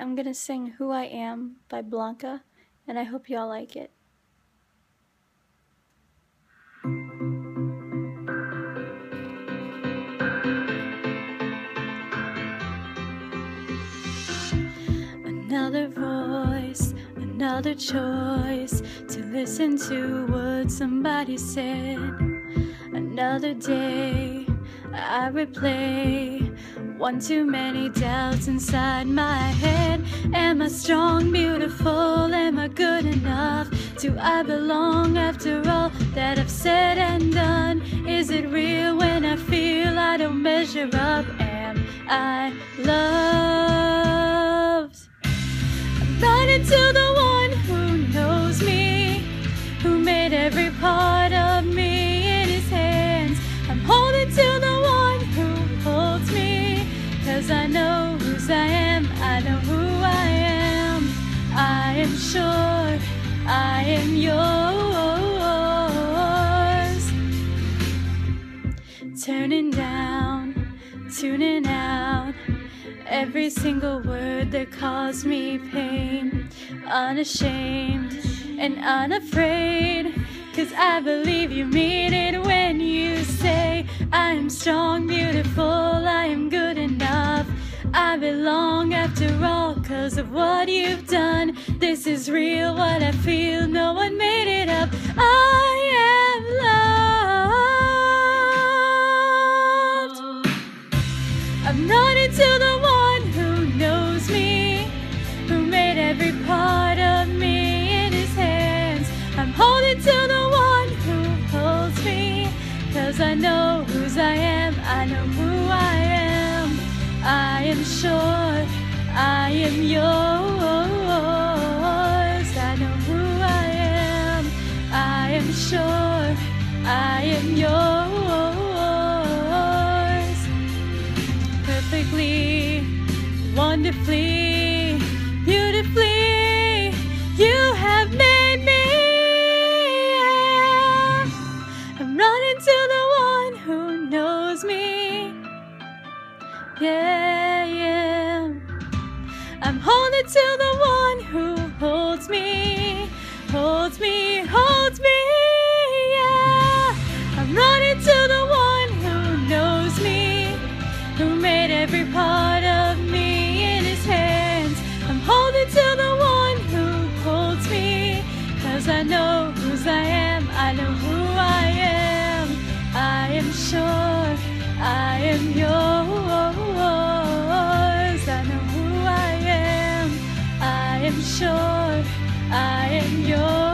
I'm gonna sing Who I Am by Blanca, and I hope y'all like it. Another voice, another choice to listen to what somebody said. Another day, I replay one too many doubts inside my head. Am I strong, beautiful? Am I good enough? Do I belong after all that I've said and done? Is it real when I feel I don't measure up? Am I loved? I'm running to the one who knows me, who made every part cause I know whose I am, I know who I am. I am sure I am yours. Turning down, tuning out. Every single word that caused me pain, unashamed and unafraid. Cause I believe you mean it when you say, I am strong, beautiful, I am good enough. I belong after all, cause of what you've done. This is real, what I feel, no one made it up. I am loved. I'm running to the one who knows me, who made every cause I know whose I am, I know who I am. I am sure. I am yours. I know who I am, I am sure. I am yours. Perfectly, wonderfully, Yeah, yeah. I'm holding to the one who holds me, holds me, holds me. Yeah. I'm running to the one who knows me who made every part of me in his hands. I'm holding to the one who holds me, cause I know whose I am, I know who I am. I am sure I am yours. sure I am yours.